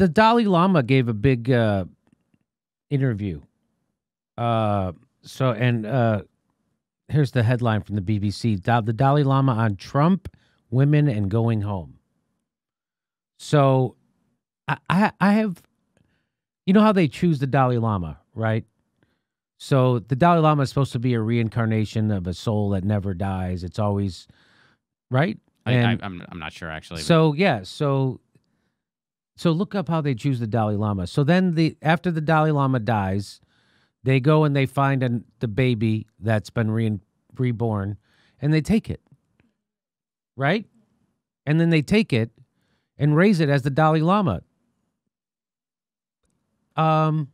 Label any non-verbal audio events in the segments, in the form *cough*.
the Dalai Lama gave a big uh, interview. Uh, so and uh, here's the headline from the BBC: Da- the Dalai Lama on Trump, women, and going home. So, I, I I have, you know how they choose the Dalai Lama, right? So the Dalai Lama is supposed to be a reincarnation of a soul that never dies. It's always right. I, I, And- I'm I'm not sure actually. so yeah, so so look up how they choose the Dalai Lama. So then the after the Dalai Lama dies, they go and they find an, the baby that's been re- reborn, and they take it, right? And then they take it and raise it as the Dalai Lama. Um,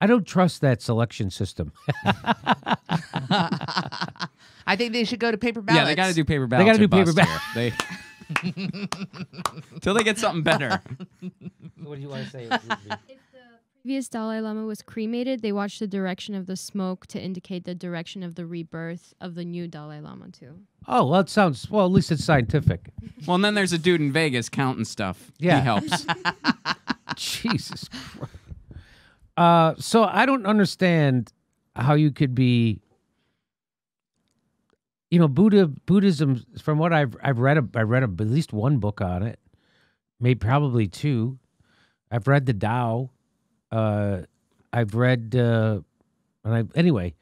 I don't trust that selection system. *laughs* *laughs* I think they should go to paper ballots. yeah, they got to do paper ballots. They gotta do paper bust ba- here. They *laughs* till they get something better. *laughs* what do you want to say? *laughs* If the previous Dalai Lama was cremated, they watched the direction of the smoke to indicate the direction of the rebirth of the new Dalai Lama too. oh, well, it sounds well. At least it's scientific. *laughs* Well, and then there's a dude in Vegas counting stuff. Yeah. he helps. Jesus Christ. Uh, so I don't understand how you could be. You know, Buddha Buddhism. From what I've I've read, a, I read a, at least one book on it, maybe probably two. I've read the Tao. Uh, I've read, uh, and I anyway.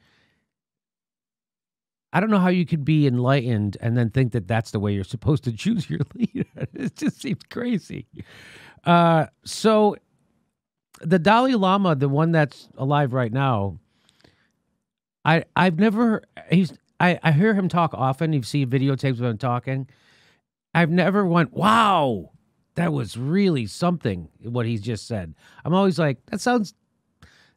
I don't know how you could be enlightened and then think that that's the way you're supposed to choose your *laughs* leader. It just seems crazy. Uh, so the Dalai Lama, the one that's alive right now, I I've never he's I I hear him talk often. You see videotapes of him talking. I've never went, wow, that was really something. What he's just said. I'm always like, that sounds.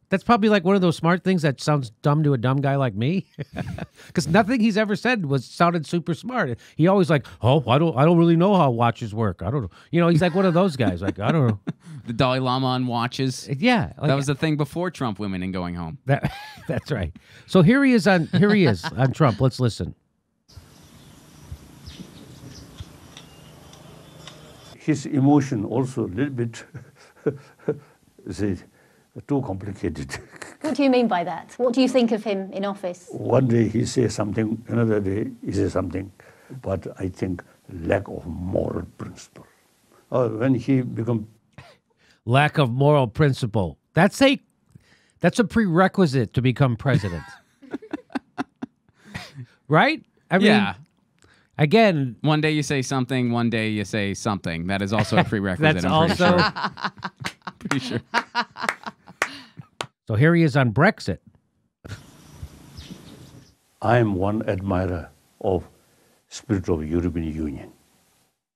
That's probably like one of those smart things that sounds dumb to a dumb guy like me, *laughs* because nothing he's ever said was sounded super smart. He always like, oh, I don't, I don't really know how watches work. I don't know. You know, he's like one of those guys. Like, I don't know. *laughs* the Dalai Lama on watches. Uh, yeah, like, that was the thing before Trump women and going home. That, *laughs* that's right. So here he is on here he is on Trump. Let's listen. his emotion also a little bit say, too complicated. *laughs* What do you mean by that? What do you think of him in office? One day he says something, another day he says something, but I think lack of moral principle. Uh, when he become *laughs* Lack of moral principle. That's a that's a prerequisite to become president. *laughs* right? I mean, yeah. again, One day you say something, one day you say something. That is also a prerequisite. that's I'm pretty also sure. pretty sure. So here he is on Brexit. I am one admirer of spirit of European Union.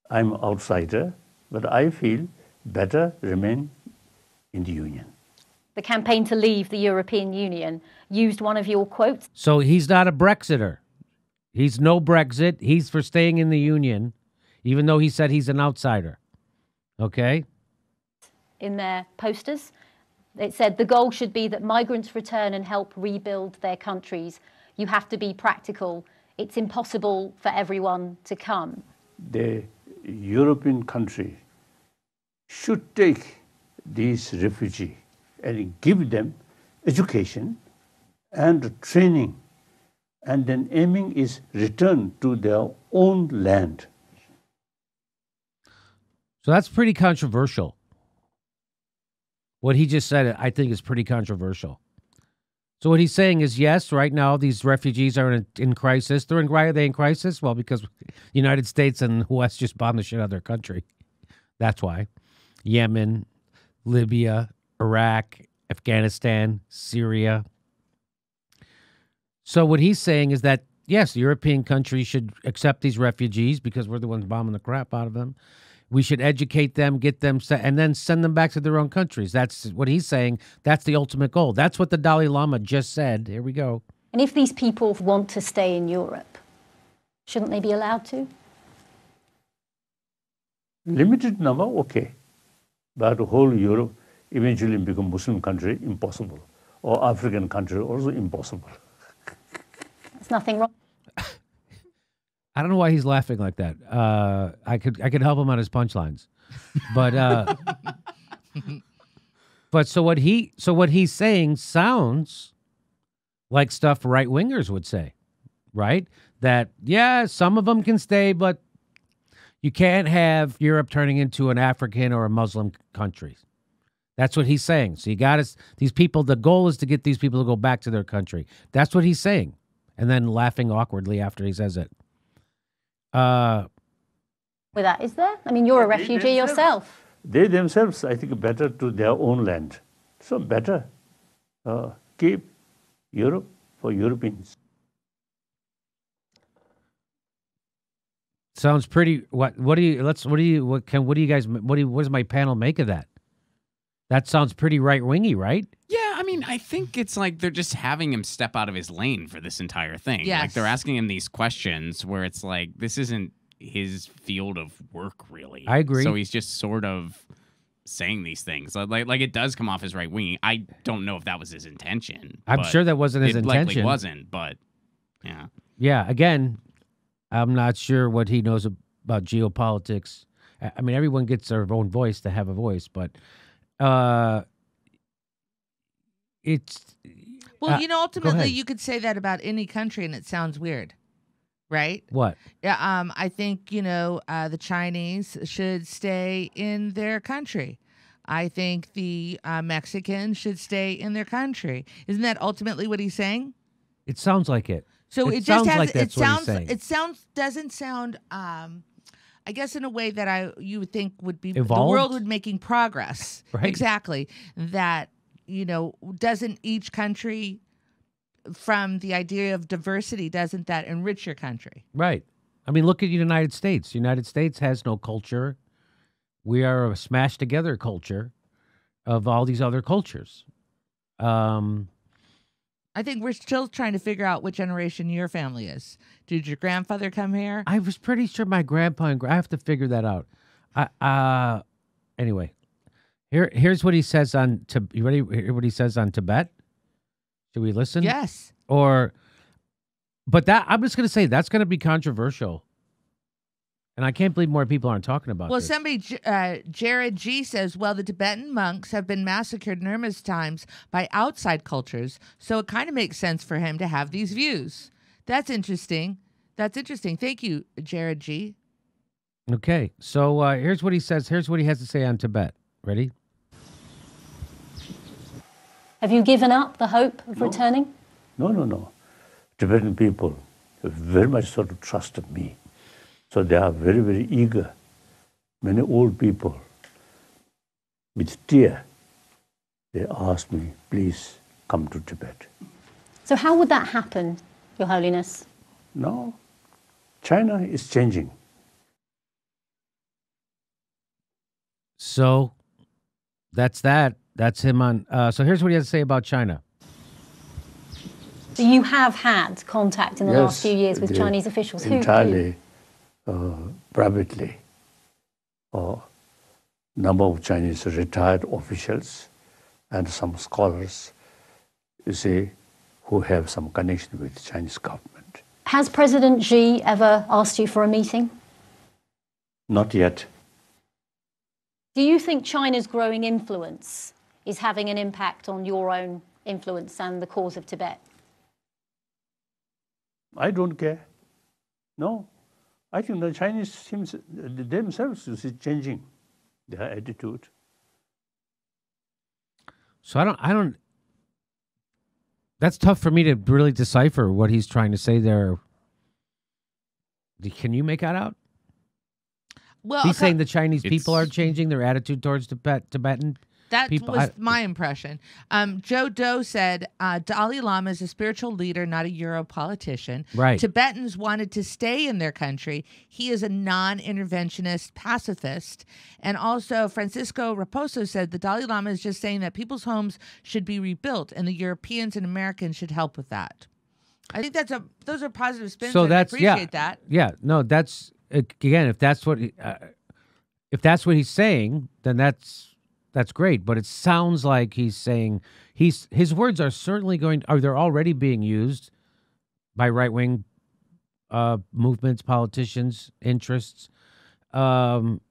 I'm outsider, but I feel better remain in the Union. The campaign to leave the European Union used one of your quotes So he's not a Brexiter. He's no Brexit. He's for staying in the union, even though he said he's an outsider. Okay? in their posters. It said the goal should be that migrants return and help rebuild their countries. You have to be practical. It's impossible for everyone to come. The European country should take these refugees and give them education and training, and then aiming is return to their own land. So that's pretty controversial. What he just said, I think, is pretty controversial. So what he's saying is, yes, right now these refugees are in, in crisis. They're in why are they in crisis? Well, because the United States and the West just bombed the shit out of their country. That's why. Yemen, Libya, Iraq, Afghanistan, Syria. So what he's saying is that yes, European countries should accept these refugees because we're the ones bombing the crap out of them. We should educate them, get them, se- and then send them back to their own countries. That's what he's saying. That's the ultimate goal. That's what the Dalai Lama just said. Here we go. And if these people want to stay in Europe, shouldn't they be allowed to? Limited number, okay, but whole Europe eventually become Muslim country impossible, or African country also impossible. There's nothing wrong. I don't know why he's laughing like that. Uh, I could I could help him on his punchlines, but uh, *laughs* but so what he so what he's saying sounds like stuff right wingers would say, right? That yeah, some of them can stay, but you can't have Europe turning into an African or a Muslim country. That's what he's saying. So you got to these people. The goal is to get these people to go back to their country. That's what he's saying, and then laughing awkwardly after he says it. Uh, With that, is there? I mean, you're a refugee themselves- yourself. They themselves, I think, better to their own land. So better uh, keep Europe for Europeans. sounds pretty. What? What do you? Let's. What do you? What can? What do you guys? What do? You, what does my panel make of that? That sounds pretty right wingy, right? Yeah, I mean, I think it's like they're just having him step out of his lane for this entire thing. Yeah. Like they're asking him these questions where it's like this isn't his field of work really. I agree. So he's just sort of saying these things. Like like, it does come off as right wing. I don't know if that was his intention. I'm sure that wasn't his it likely intention. wasn't, but yeah. Yeah. Again, I'm not sure what he knows about geopolitics. I I mean, everyone gets their own voice to have a voice, but uh, it's Well, Uh, you know, ultimately, you could say that about any country, and it sounds weird, right? what? Yeah. Um. I think you know uh, the Chinese should stay in their country. I think the uh, Mexicans should stay in their country. Isn't that ultimately what he's saying? It sounds like it. So It it, just sounds has like it that's what he's sounds it sounds doesn't sound um I guess in a way that I you would think would be the world would making progress. *laughs* Right. Exactly. That you know, doesn't each country from the idea of diversity doesn't that enrich your country? Right. I mean, look at the United States. The United States has no culture. We are a smashed together culture of all these other cultures. Um, I think we're still trying to figure out what generation your family is. Did your grandfather come here? I was pretty sure my grandpa and gra- I have to figure that out. I, uh, anyway, here here's what he says on. You ready? Hear what he says on Tibet? Should we listen? yes. Or, but that I'm just gonna say that's gonna be controversial. And I can't believe more people aren't talking about Well, this. somebody, uh, Jared G says, well, the Tibetan monks have been massacred numerous times by outside cultures, so it kind of makes sense for him to have these views. That's interesting. That's interesting. Thank you, Jared G. Okay, so uh, here's what he says. Here's what he has to say on Tibet. Ready? Have you given up the hope of returning? No, no, no. Tibetan people have very much sort of trusted me. So they are very, very eager. Many old people, with tear, they ask me, please come to Tibet. So, how would that happen, Your Holiness? Now, China is changing. So that's that. That's him on. Uh, so here's what he has to say about China. So, you have had contact in the last few years with Chinese officials. Who- Who? Entirely uh, privately. A number of Chinese retired officials and some scholars, you see, who have some connection with the Chinese government. Has President Xi ever asked you for a meeting? Not yet. Do you think China's growing influence is having an impact on your own influence and the cause of Tibet? I don't care. No. I think the Chinese seems themselves is changing their attitude. So I don't. I don't. That's tough for me to really decipher what he's trying to say there. Can you make that out? Well, He's okay, saying the Chinese people are changing their attitude towards Tibet, Tibetan. That people- was I- my impression. Um, Joe Doe said uh, Dalai Lama is a spiritual leader, not a Euro politician. Right. Tibetans wanted to stay in their country. He is a non interventionist pacifist. And also, Francisco Raposo said the Dalai Lama is just saying that people's homes should be rebuilt and the Europeans and Americans should help with that. I think that's a those are positive spins. So that's I yeah, appreciate that. yeah. No, that's again. If that's what he, uh, if that's what he's saying, then that's that's great. But it sounds like he's saying he's his words are certainly going. Are they're already being used by right wing uh, movements, politicians, interests. Um,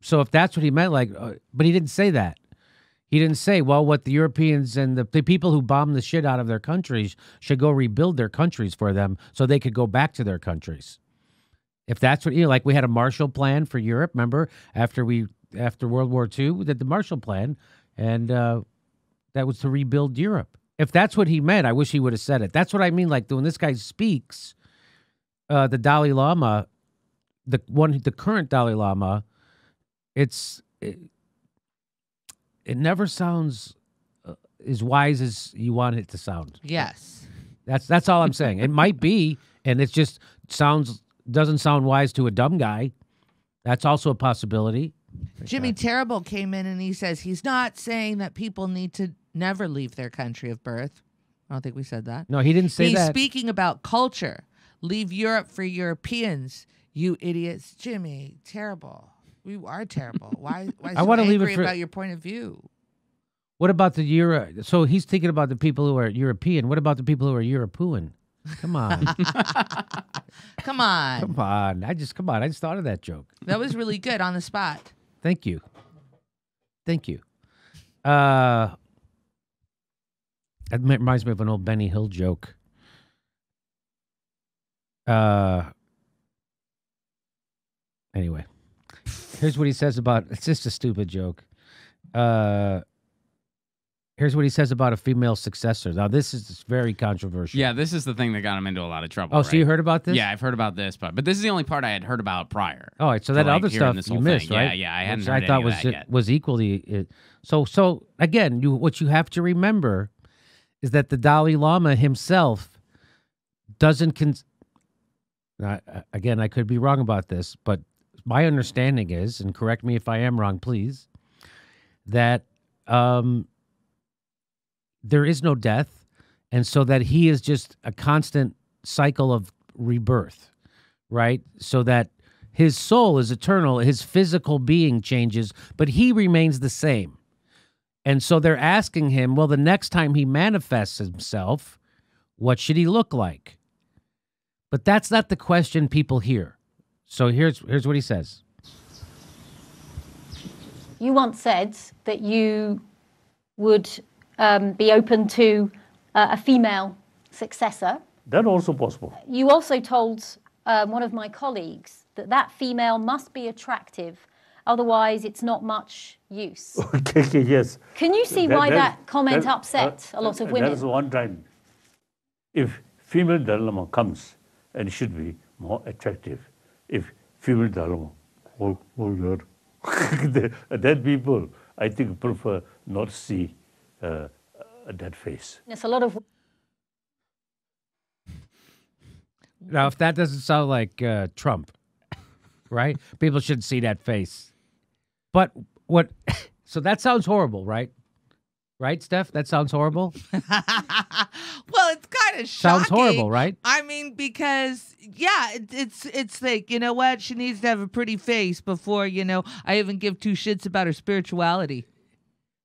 so if that's what he meant, like, uh, but he didn't say that. He didn't say, well, what the Europeans and the, the people who bombed the shit out of their countries should go rebuild their countries for them so they could go back to their countries. If that's what you know, like we had a Marshall Plan for Europe. Remember after we after World War II, did the Marshall Plan, and uh, that was to rebuild Europe. If that's what he meant, I wish he would have said it. That's what I mean. Like when this guy speaks, uh, the Dalai Lama, the one, the current Dalai Lama, it's it, it never sounds uh, as wise as you want it to sound. Yes. That's that's all I'm saying. It might be, and it just sounds doesn't sound wise to a dumb guy. That's also a possibility. Jimmy Terrible came in and he says he's not saying that people need to never leave their country of birth. I don't think we said that. No, he didn't say He's that. He's speaking about culture. Leave Europe for Europeans, you idiots. Jimmy, terrible. We are terrible. *laughs* Why? Why I so wanna leave it for- about your point of view? what about the Euro? So he's thinking about the people who are European. What about the people who are European? Come on, *laughs* Come on, come on. I just come on. I just thought of that joke. that was really good on the spot. Thank you. Thank you. Uh, that reminds me of an old Benny Hill joke. Uh, anyway, here's what he says about it's just a stupid joke. Uh, here's what he says about a female successor. Now, this is very controversial. Yeah, this is the thing that got him into a lot of trouble. Oh, so right? you heard about this? Yeah, I've heard about this, but but this is the only part I had heard about prior. All right, so that like, other stuff you whole thing. missed, right? Yeah, yeah, I hadn't Which heard I thought was was equally it. So so again, you what you have to remember is that the Dalai Lama himself doesn't con. Uh, again, I could be wrong about this, but my understanding is, and correct me if I am wrong, please, that um, there is no death, and so that he is just a constant cycle of rebirth, right? So that his soul is eternal, his physical being changes, but he remains the same. And so they're asking him, well, the next time he manifests himself, what should he look like? But that's not the question people hear. So here's here's what he says. You once said that you would um, be open to uh, a female successor. That also possible. You also told um, one of my colleagues that that female must be attractive, otherwise it's not much use. *laughs* Okay, okay, yes. Can you see why that, comment that- upset uh, a lot of women? is one time. If female Dalai Lama comes, and should be more attractive. If female Dalai Lama, oh, oh *laughs* then people, I think, prefer not see uh, uh, that face. Yes, a lot of Now, if that doesn't sound like uh, Trump, right? People should see that face. But what? *laughs* So that sounds horrible, right? Right, Stef? That sounds horrible. *laughs* well, it's kind of shocking. Sounds horrible, right? I mean, because yeah, it, it's it's like you know what she needs to have a pretty face before you know I even give two shits about her spirituality.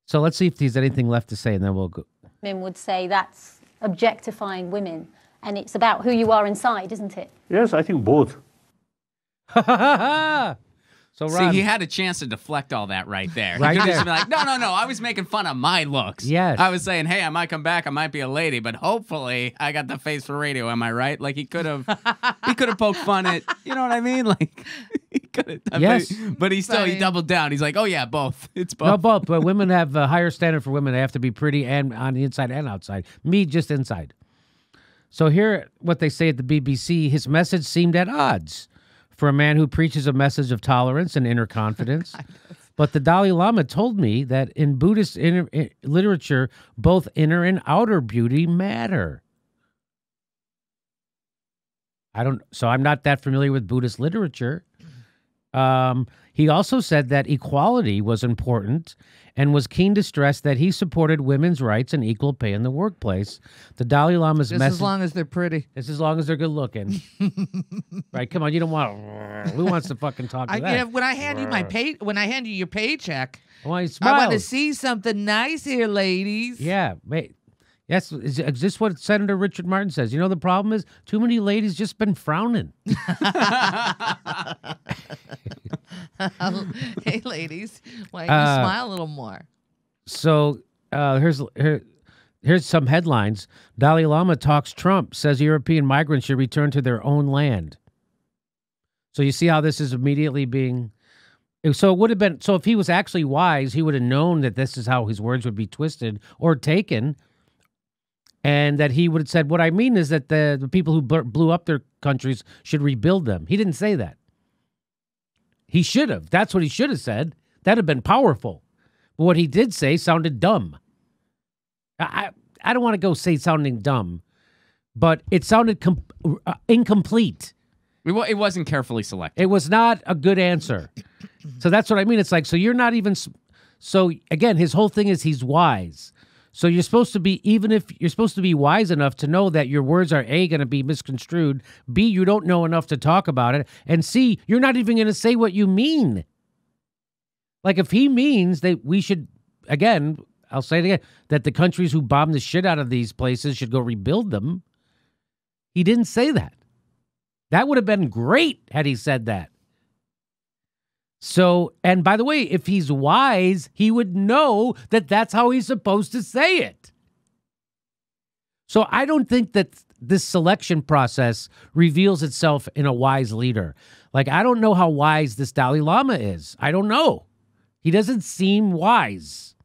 So let's see if there's anything left to say, and then we'll go. women would say that's objectifying women. And it's about who you are inside, isn't it? Yes, I think both. *laughs* so See, he had a chance to deflect all that right there. Right he could there. just be like, no, no, no. I was making fun of my looks. Yes. I was saying, hey, I might come back. I might be a lady, but hopefully I got the face for radio. Am I right? Like he could have, he could have poked fun at, you know what I mean? Like he could have. done- Yes. But, but he still Funny. he doubled down. He's like, oh yeah, both. *laughs* It's both. no, both. But women have a higher standard for women. They have to be pretty and on the inside and outside. Me, just inside. So here, what they say at the BBC: his message seemed at odds for a man who preaches a message of tolerance and inner confidence. *laughs* But the Dalai Lama told me that in Buddhist inner, i- literature, both inner and outer beauty matter. I don't, so I'm not that familiar with Buddhist literature. Um, he also said that equality was important and was keen to stress that he supported women's rights and equal pay in the workplace. The Dalai Lama's Just message. as long as they're pretty. Just as long as they're good looking. *laughs* right? Come on, you don't want. Who wants to fucking talk to I, that? you know, when I hand you my pay, when I hand you your paycheck, I want I want to see something nice here, ladies. Yeah, wait. Yes, is, is this what Senator Richard Martin says? You know, the problem is too many ladies just been frowning. *laughs* *laughs* hey, ladies, why don't you Uh, smile a little more? so uh, here's here, here's some headlines. Dalai Lama talks Trump says European migrants should return to their own land. So you see how this is immediately being. So it would have been. So if he was actually wise, he would have known that this is how his words would be twisted or taken, and that he would have said, "What I mean is that the, the people who blew up their countries should rebuild them." He didn't say that. He should have. That's what he should have said. That'd have been powerful. But what he did say sounded dumb. I I, don't want to go say sounding dumb, but it sounded com- uh, incomplete. It, wasn't carefully selected. It was not a good answer. so that's what I mean. It's like so you're not even. So again, his whole thing is he's wise. So you're supposed to be even if you're supposed to be wise enough to know that your words are a going to be misconstrued, b you don't know enough to talk about it, and c you're not even going to say what you mean. Like if he means that we should again, I'll say it again, that the countries who bombed the shit out of these places should go rebuild them. He didn't say that. That would have been great had he said that. So, and by the way, if he's wise, he would know that that's how he's supposed to say it. So, I don't think that this selection process reveals itself in a wise leader. Like, I don't know how wise this Dalai Lama is. I don't know. He doesn't seem wise.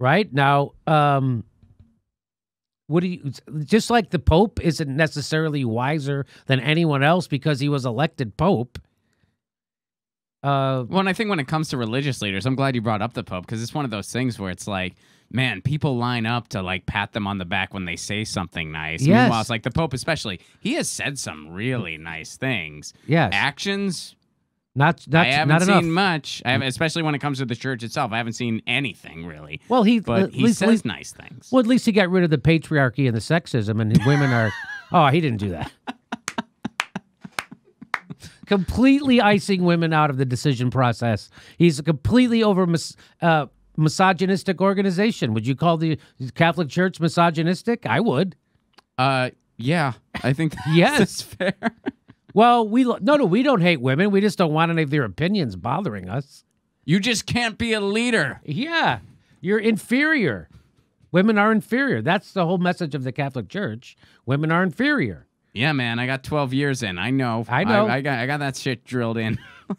Right? Now, um, what do you just like the Pope isn't necessarily wiser than anyone else because he was elected Pope? Uh, Well, and I think when it comes to religious leaders, I'm glad you brought up the Pope because it's one of those things where it's like, man, people line up to like pat them on the back when they say something nice. Yes. Meanwhile, it's like the Pope, especially, he has said some really nice things. yes, Actions, not not I haven't not seen enough. much. Especially when it comes to the church itself. I haven't seen anything really. well, he But he least, says least- nice things. well, at least he got rid of the patriarchy and the sexism, and women are. *laughs* oh, he didn't do that. Completely icing women out of the decision process. He's a completely over mis- uh, misogynistic organization. Would you call the Catholic Church misogynistic? I would. Uh, yeah, I think *laughs* Yes. *laughs* fair. Well, we no, no, we don't hate women. We just don't want any of their opinions bothering us. You just can't be a leader. Yeah, you're inferior. Women are inferior. That's the whole message of the Catholic Church. Women are inferior. Yeah, man, I got 12 years in. I know. I know. I, got I got that shit drilled in. *laughs*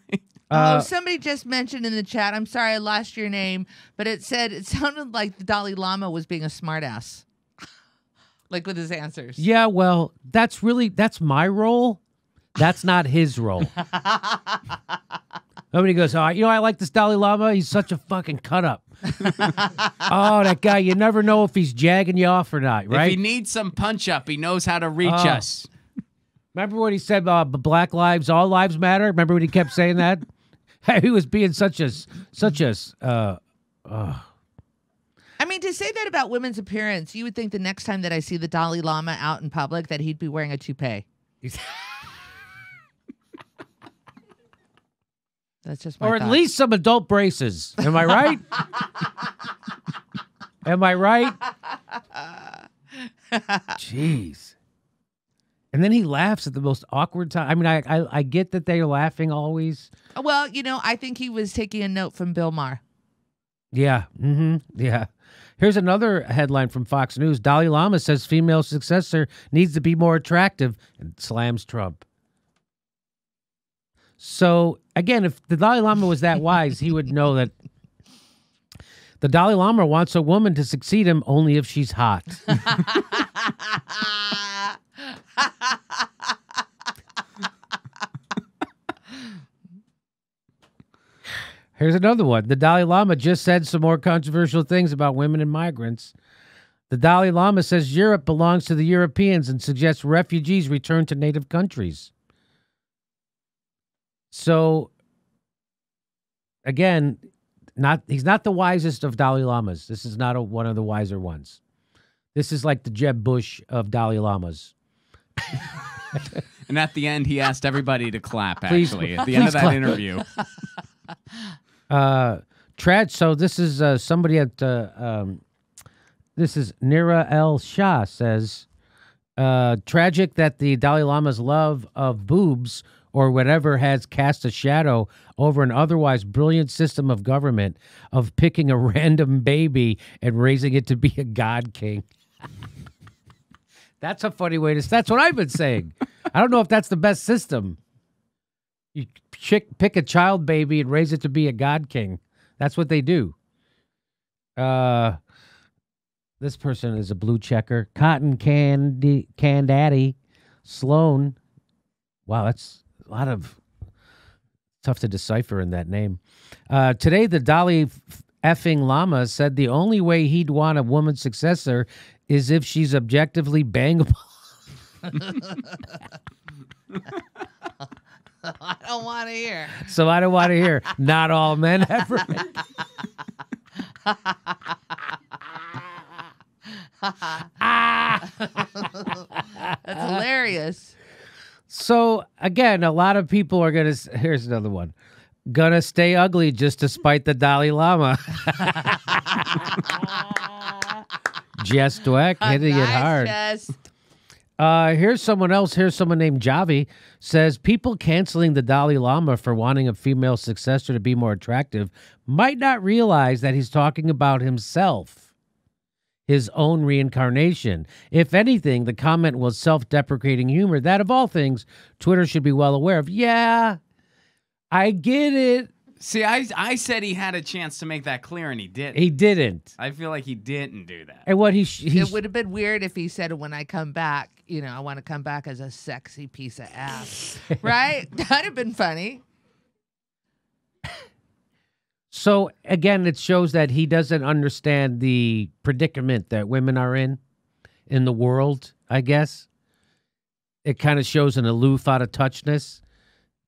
Uh, oh, somebody just mentioned in the chat. I'm sorry, I lost your name, but it said it sounded like the Dalai Lama was being a smartass, *laughs* like with his answers. Yeah, well, that's really that's my role. That's not his role. *laughs* Nobody goes, oh, you know, I like this Dalai Lama. He's such a fucking cut up. *laughs* oh, that guy, you never know if he's jagging you off or not, right? If right? he needs some punch up, he knows how to reach Oh. us. Remember what he said uh, black lives, all lives matter? Remember when he kept saying that? *laughs* he was being such a such a uh, I mean, to say that about women's appearance, you would think the next time that I see the Dalai Lama out in public that he'd be wearing a toupee. *laughs* That's just my or at least some adult braces. Am I right? *laughs* Am I right? Jeez. And then he laughs at the most awkward time. I mean, I I, I get that they're laughing always. Well, you know, I think he was taking a note from Bill Maher. Yeah. Mm-hmm. Yeah. Here's another headline from Fox News. Dalai Lama says female successor needs to be more attractive and slams Trump. So again, if the Dalai Lama was that wise, he would know that the Dalai Lama wants a woman to succeed him only if she's hot. *laughs* Here's another one. The Dalai Lama just said some more controversial things about women and migrants. The Dalai Lama says Europe belongs to the Europeans and suggests refugees return to native countries. So, again, not he's not the wisest of Dalai Lamas. This is not a, one of the wiser ones. This is like the Jeb Bush of Dalai Lamas. And at the end, he asked everybody to clap, *laughs* Please- actually, at the end of that clap. interview. *laughs* Uh, Trad. So this is uh, somebody at uh, um, this is Nira El Shah says, uh, tragic that the Dalai Lama's love of boobs or whatever has cast a shadow over an otherwise brilliant system of government of picking a *laughs* random baby and raising it to be a god king. that's a funny way to. That's what I've been saying. I don't know if that's the best system. You pick a child baby and raise it to be a god king. That's what they do. Uh, this person is a blue checker. Cotton candy, can daddy, Sloan. Wow, that's a lot of tough to decipher in that name. Uh, today, the Dalai effing Lama said the only way he'd want a woman successor is if she's objectively bangable. *laughs* I don't want to hear. So I don't want to hear. Not all men ever. *laughs* That's hilarious. Again, a lot of people are gonna. Here's another one. Gonna stay ugly just to spite the Dalai Lama. *laughs* Jess Dweck hitting it hard. Jess. Uh, here's someone else. Here's someone named Javi says people canceling the Dalai Lama for wanting a female successor to be more attractive might not realize that he's talking about himself, his own reincarnation. If anything, the comment was self-deprecating humor that, of all things, Twitter should be well aware of. Yeah, I get it. See, I I said he had a chance to make that clear, and he didn't. He didn't. I feel like he didn't do that. And what he sh- he It would have been weird if he said, "When I come back, you know, I want to come back as a sexy piece of ass." *laughs* right? That'd have been funny. So again, it shows that he doesn't understand the predicament that women are in in the world, I guess. It kind of shows an aloof out of touchness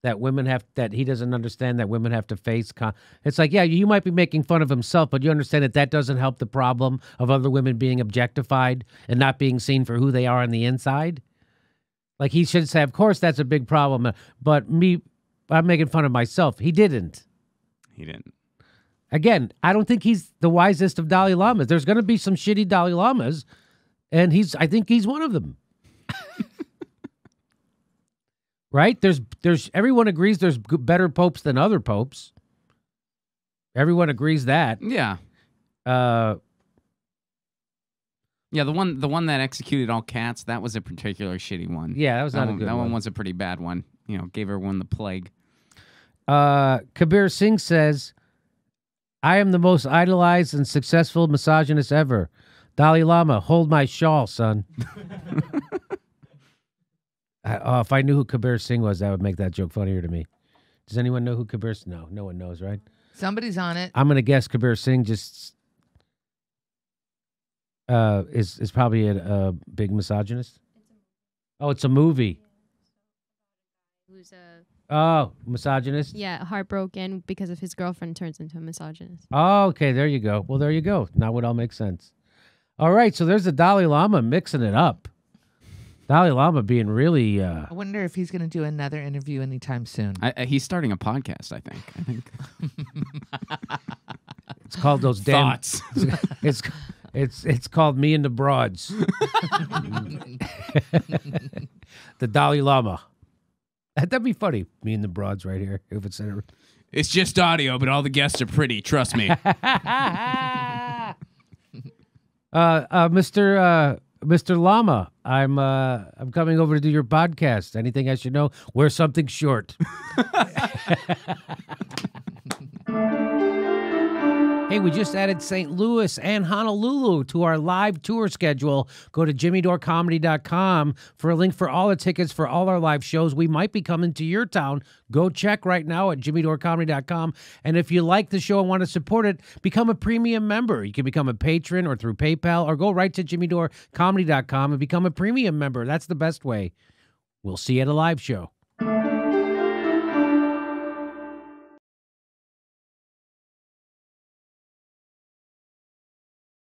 that women have that he doesn't understand that women have to face con- it's like yeah you might be making fun of himself but you understand that that doesn't help the problem of other women being objectified and not being seen for who they are on the inside like he should say of course that's a big problem but me i'm making fun of myself he didn't He didn't. Again, I don't think he's the wisest of Dalai Lamas. There's going to be some shitty Dalai Lamas, and he's I think he's one of them. *laughs* right? There's there's everyone agrees there's better popes than other popes. Everyone agrees that. Yeah. Uh, Yeah, the one the one that executed all cats, that was a particular shitty one. yeah, that was that not one, a good that one. one was a pretty bad one. You know, gave everyone the plague. Uh, Kabir Singh says, "I am the most idolized and successful misogynist ever." Dalai Lama, hold my shawl, son. *laughs* I, oh, if I knew who Kabir Singh was, that would make that joke funnier to me. Does anyone know who Kabir? No, no one knows, right? Somebody's on it. I'm gonna guess Kabir Singh just uh, is is probably a, a big misogynist. Oh, it's a movie. Who's a Oh, misogynist. yeah heartbroken because of his girlfriend turns into a misogynist. Oh, okay, there you go. Well, there you go. Now it all makes sense. All right, so there's the Dalai Lama mixing it up. Dalai Lama being really uh I wonder if he's going to do another interview anytime soon. I, I- he's starting a podcast, I think. I think. *laughs* it's called those damn Thoughts. *laughs* it's it's it's called Me and the Broads. *laughs* the Dalai Lama. *laughs* That'd be funny. Me and the Broads right here. If it's in it's just audio, but all the guests are pretty. Trust me. *laughs* *laughs* uh, uh, Mr. Uh, Mr. Lama, I'm uh, I'm coming over to do your podcast. Anything I should know? Wear something short. Hey, we just added St. Louis and Honolulu to our live tour schedule. Go to jimmydorecomedy.com for a link for all the tickets for all our live shows. We might be coming to your town. Go check right now at jimmydorecomedy.com. And if you like the show and want to support it, become a premium member. You can become a patron or through PayPal or go right to jimmydorecomedy.com and become a premium member. That's the best way. We'll see you at a live show.